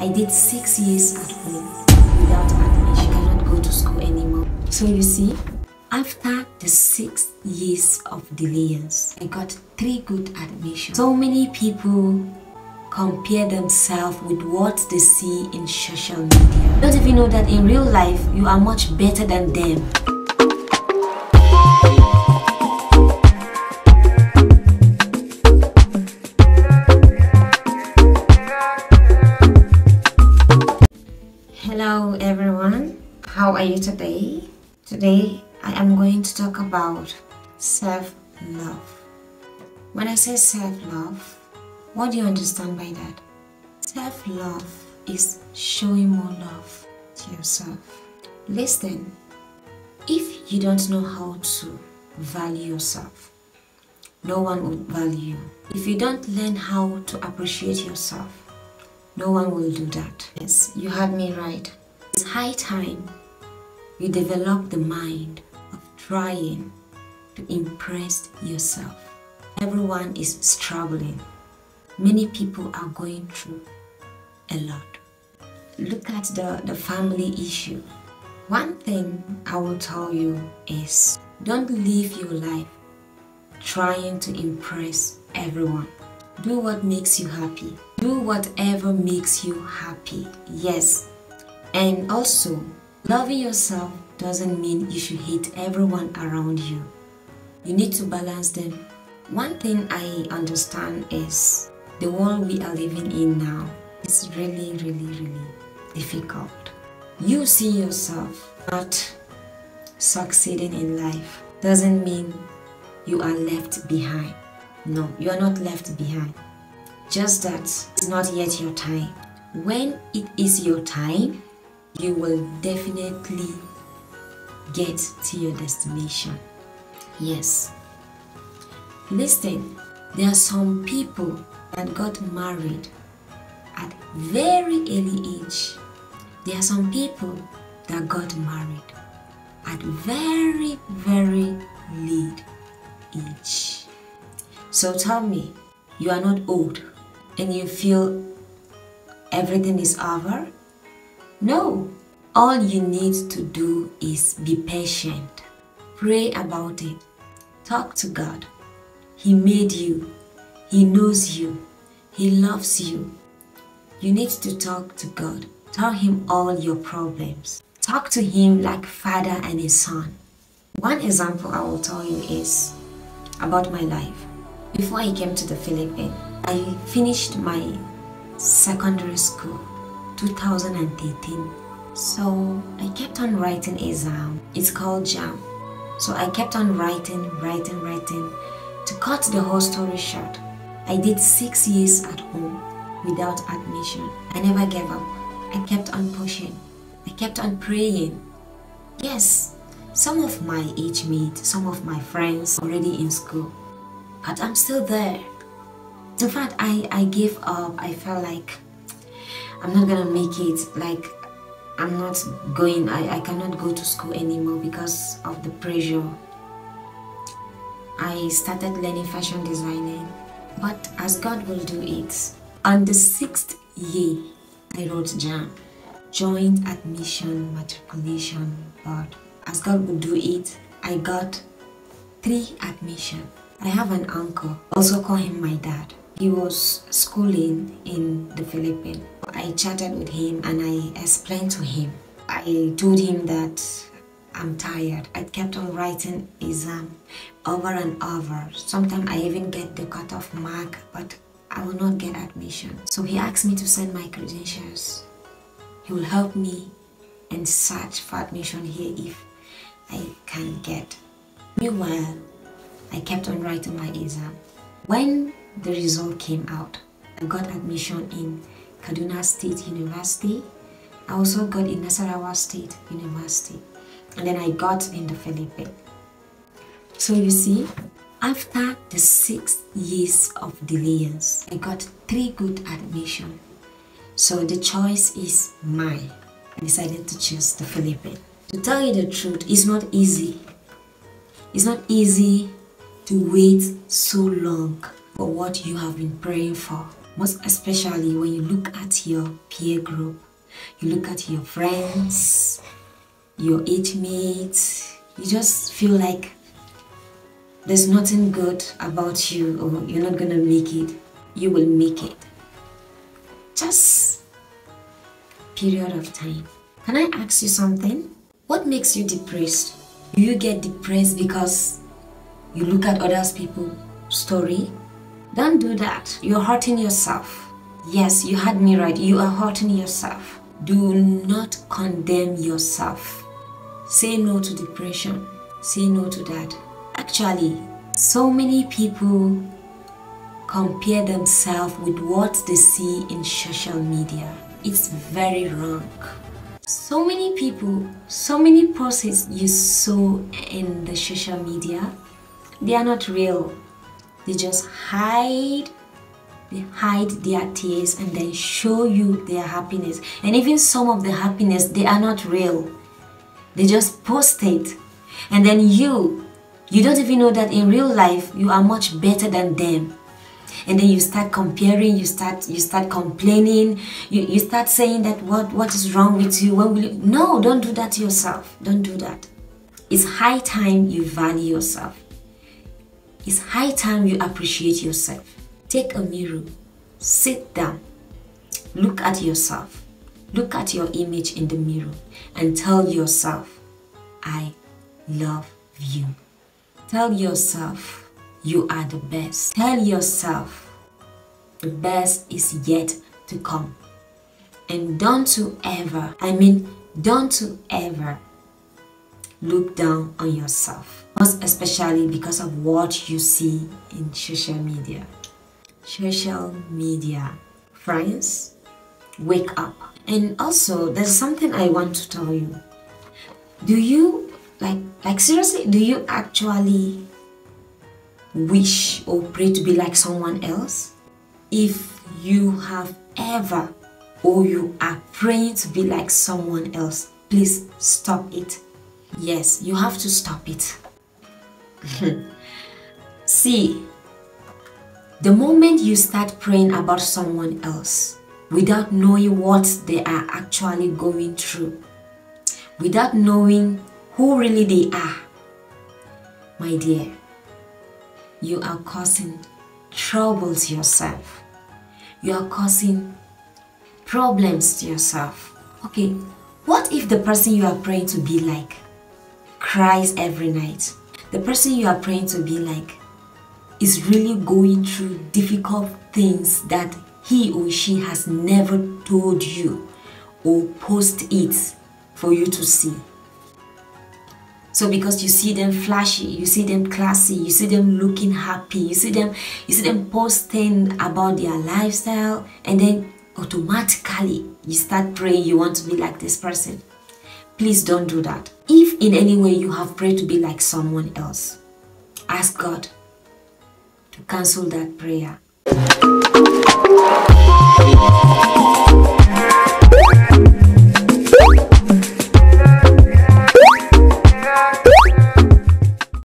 I did six years at home without admission. I cannot go to school anymore. So you see, after the six years of delays, I got three good admissions. So many people compare themselves with what they see in social media. Don't even know that in real life, you are much better than them. Everyone, how are you today? Today I am going to talk about self-love. When I say self-love, what do you understand by that? Self-love is showing more love to yourself. Listen, if you don't know how to value yourself, no one will value you. If you don't learn how to appreciate yourself, no one will do that. Yes, you had me right. It's high time you develop the mind of trying to impress yourself. Everyone is struggling. Many people are going through a lot. Look at the, the family issue. One thing I will tell you is don't live your life trying to impress everyone. Do what makes you happy. Do whatever makes you happy. Yes. And also, loving yourself doesn't mean you should hate everyone around you. You need to balance them. One thing I understand is the world we are living in now is really, really, really difficult. You see yourself not succeeding in life doesn't mean you are left behind. No, you are not left behind. Just that it's not yet your time. When it is your time, you will definitely get to your destination. Yes. Listen, there are some people that got married at very early age. There are some people that got married at very, very late age. So tell me, you are not old and you feel everything is over? No. All you need to do is be patient. Pray about it. Talk to God. He made you. He knows you. He loves you. You need to talk to God. Tell Him all your problems. Talk to Him like father and his son. One example I will tell you is about my life. Before I came to the Philippines, I finished my secondary school 2013 so I kept on writing exam. It's called JAMB so I kept on writing writing writing to cut the whole story short. I did six years at home without admission. I never gave up. I kept on pushing. I kept on praying. Yes some of my age mates some of my friends already in school but I'm still there. In fact I, I gave up. I felt like I'm not gonna make it like I'm not going I, I cannot go to school anymore because of the pressure. I started learning fashion designing but as God will do it on the sixth year I wrote JAMB joint admission matriculation but as God will do it I got three admission. I have an uncle also call him my dad he was schooling in the Philippines. I chatted with him and I explained to him. I told him that I'm tired. I kept on writing exam over and over. Sometimes I even get the cutoff mark, but I will not get admission. So he asked me to send my credentials. He will help me and search for admission here if I can get. Meanwhile, I kept on writing my exam. When the result came out. I got admission in Kaduna State University. I also got in Nasarawa State University. And then I got in the Philippines. So you see, after the six years of delays, I got three good admission. So the choice is mine. I decided to choose the Philippines. To tell you the truth, it's not easy. It's not easy to wait so long for what you have been praying for. Most especially when you look at your peer group, you look at your friends, your age mates, you just feel like there's nothing good about you or you're not gonna make it. You will make it. Just period of time. Can I ask you something? What makes you depressed? Do you get depressed because you look at others people's story? Don't do that. You're hurting yourself. Yes, you had me right. You are hurting yourself. Do not condemn yourself. Say no to depression. Say no to that. Actually, so many people compare themselves with what they see in social media. It's very wrong. So many people, so many posts you saw in the social media, they are not real. They just hide they hide their tears and then show you their happiness. And even some of the happiness, they are not real. They just post it. And then you, you don't even know that in real life, you are much better than them and then you start comparing you start you start complaining you, you start saying that what what is wrong with you when will you no don't do that to yourself don't do that it's high time you value yourself it's high time you appreciate yourself take a mirror sit down look at yourself look at your image in the mirror and tell yourself i love you tell yourself you are the best. Tell yourself the best is yet to come. And don't to ever, I mean, don't to ever look down on yourself. Most especially because of what you see in social media. Social media. Friends, wake up. And also, there's something I want to tell you. Do you, like, like seriously, do you actually wish or pray to be like someone else? If you have ever or you are praying to be like someone else, please stop it. Yes, you have to stop it. See, the moment you start praying about someone else without knowing what they are actually going through, without knowing who really they are, my dear, you are causing troubles yourself. You are causing problems to yourself. Okay, what if the person you are praying to be like cries every night? The person you are praying to be like is really going through difficult things that he or she has never told you or post it for you to see. So because you see them flashy, you see them classy, you see them looking happy, you see them you see them posting about their lifestyle and then automatically you start praying you want to be like this person. Please don't do that. If in any way you have prayed to be like someone else, ask God to cancel that prayer.